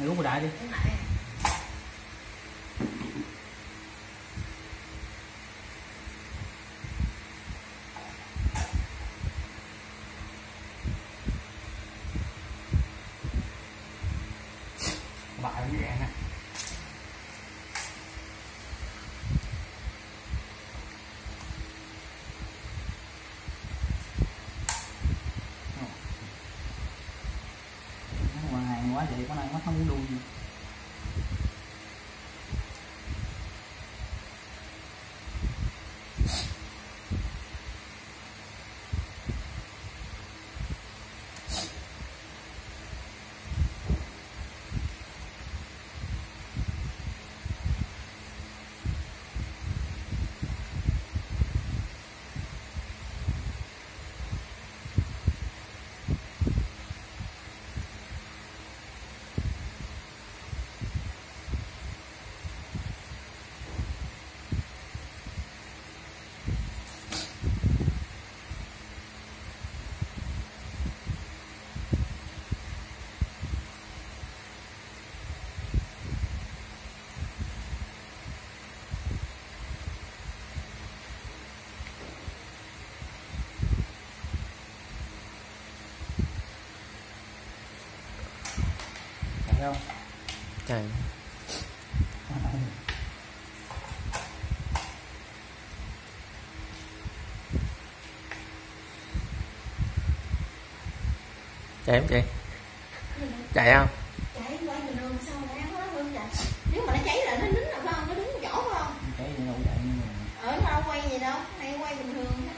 lại đi đại đi. Bại với dạng nè à nó mà hàng quá vậy con này nó không muốn đuôi gì. Không trời. Chạy em chạy chạy không? Cháy quá gì luôn sao mà đáng quá luôn vậy? Nếu mà nó cháy là nó nín là không? Nó đứng chỗ không? Cái gì đâu chạy nhưng mà ở đâu quay gì đâu hay quay bình thường